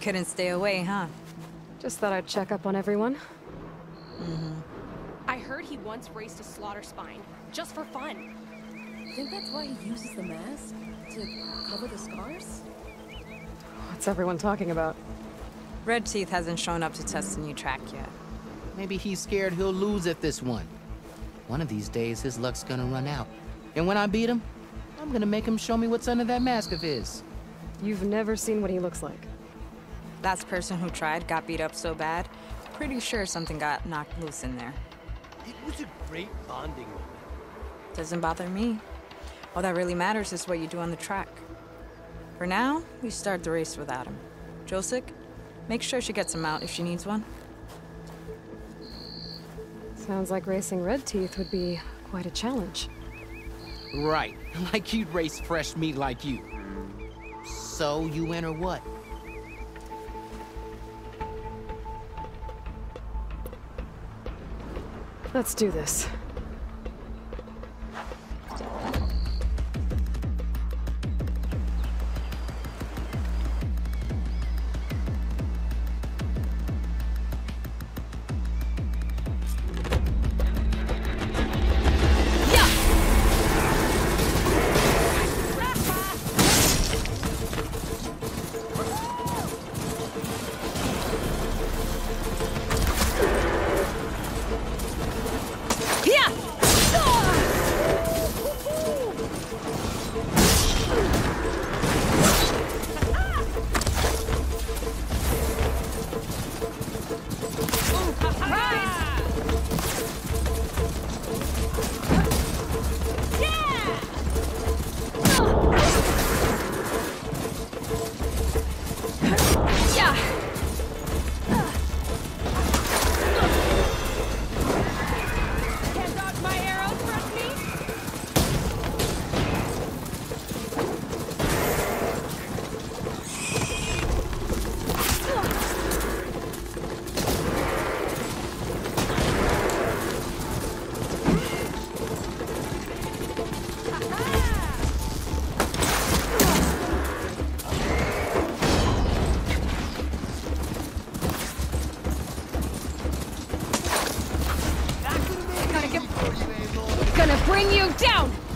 couldn't stay away, huh? Just thought I'd check up on everyone. Mm-hmm. I heard he once raced a Slaughterspine, just for fun. Think that's why he uses the mask? To cover the scars? What's everyone talking about? Red Teeth hasn't shown up to test the new track yet. Maybe he's scared he'll lose at this one. One of these days, his luck's gonna run out. And when I beat him, I'm gonna make him show me what's under that mask of his. You've never seen what he looks like. Last person who tried got beat up so bad, pretty sure something got knocked loose in there. It was a great bonding moment. Doesn't bother me. All that really matters is what you do on the track. For now, we start the race without him. Josik, make sure she gets him out if she needs one. Sounds like racing Red Teeth would be quite a challenge. Right, like you'd race fresh meat like you. So you win or what? Let's do this. Bring you down!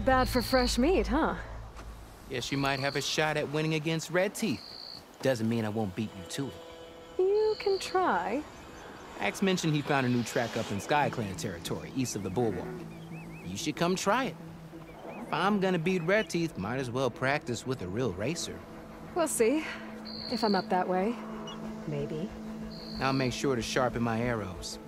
Not bad for fresh meat, huh? Guess you might have a shot at winning against Red Teeth. Doesn't mean I won't beat you to it. You can try. Axe mentioned he found a new track up in Sky Clan territory, east of the Bulwark. You should come try it. If I'm gonna beat Red Teeth, might as well practice with a real racer. We'll see. If I'm up that way. Maybe. I'll make sure to sharpen my arrows.